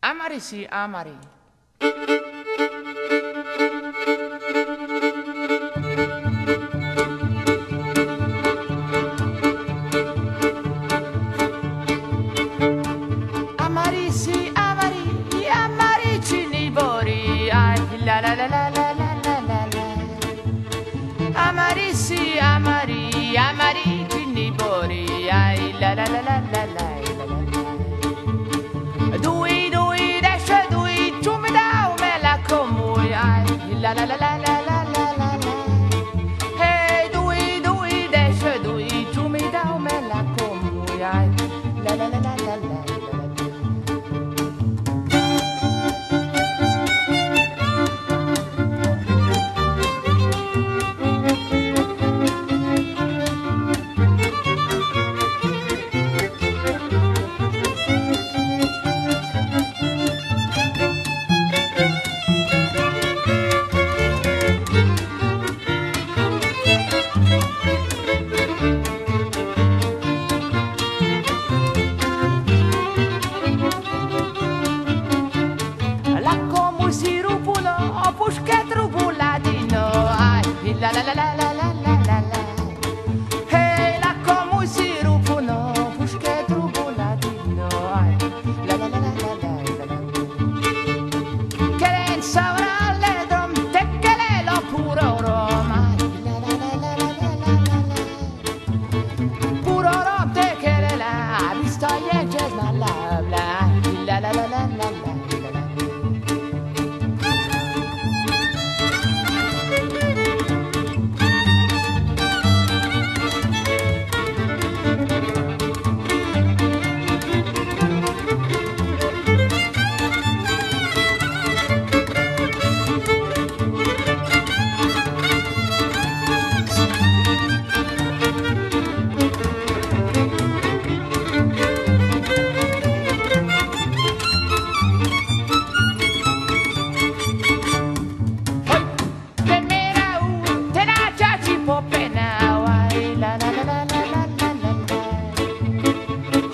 Amari sì, amari. thank la la la la la la.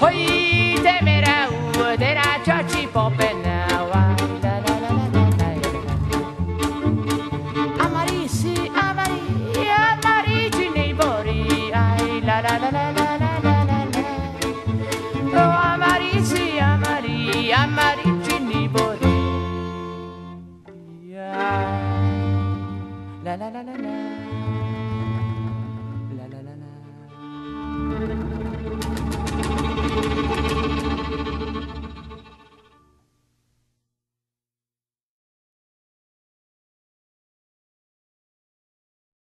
Hoy temera u popena wa. Amari, amarici nei bori. Oh amarisi, amari, amarici nei bori. La la la la la. Oh,